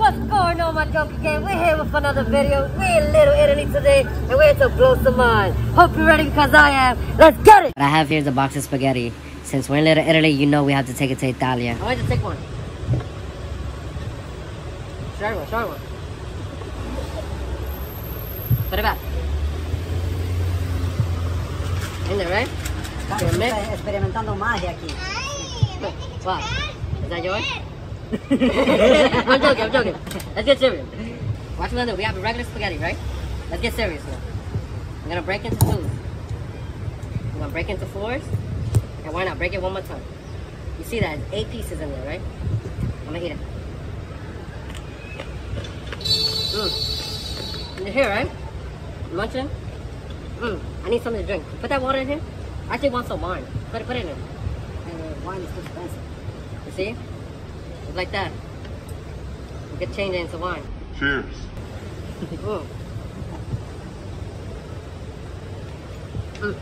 What's going on, my junkie gang? We're here with another video. We're in Little Italy today, and we're here to blow some mind. Hope you're ready because I am. Let's get it! What I have here is a box of spaghetti. Since we're in Little Italy, you know we have to take it to Italia. I want you to take one. Try one, try one. Put it back. In there, right? Experimentando magia aquí. Wow. Is that yours? I'm joking, I'm joking. Let's get serious. Watch I do. We have a regular spaghetti, right? Let's get serious now. I'm gonna break into twos. I'm gonna break into fours. And why not break it one more time? You see that? Eight pieces in there, right? I'm gonna eat it. Mmm. And you're here, right? Munching? Mmm. I need something to drink. Put that water in here. I actually want some wine. Put it, put it in there. Uh, wine is too expensive. You see? Like that. You could change it into wine. Cheers. Mm. Mm.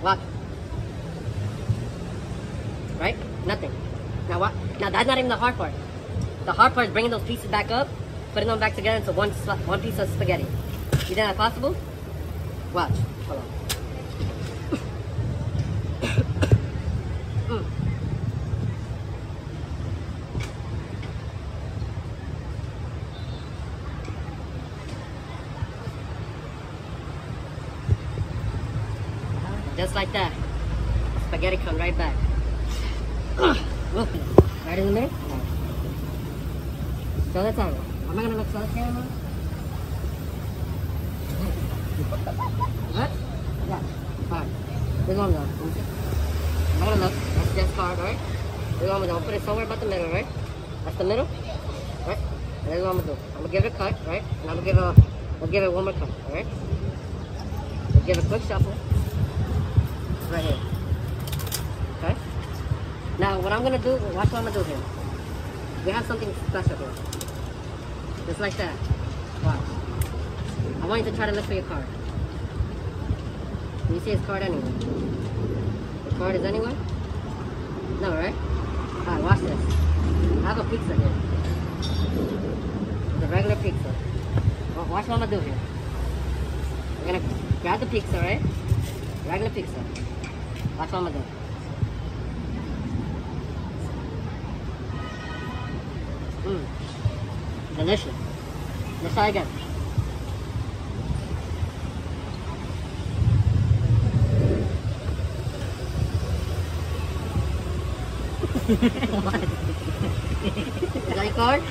What? Right? Nothing. Now what? Now that's not even the hard part. The hard part is bringing those pieces back up, putting them back together into one one piece of spaghetti. You think that's possible? Watch. Hold on. Mm. Just like that. Spaghetti come right back. Look, right in the middle. Show the timer. Am I gonna look the camera? what? Yeah. Fine. To look. I'm gonna look. That's just hard, right? We're going to put it somewhere about the middle, right? That's the middle. Right? And that's what I'm gonna do. I'm gonna give it a cut, right? And I'm gonna give it a, we'll give it one more cut, alright? We'll give it a quick shuffle right here. Okay? Now, what I'm gonna do, watch what I'm gonna do here. We have something special here. Just like that. Watch. I want you to try to look for your card. Can you see his card anywhere? The card is anywhere? No, right? Alright, watch this. I have a pizza here. It's a regular pizza. Well, watch what I'm gonna do here. We're gonna grab the pizza, right? Regular pizza. Watch what I'm. Mmm. Delicious. Let's try again. That card?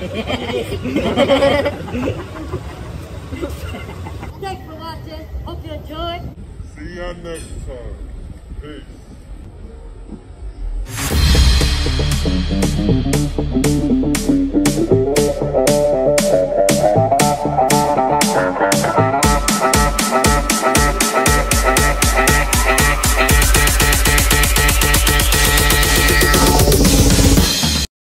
Thanks for watching. Hope you enjoyed. See y'all next time. Peace.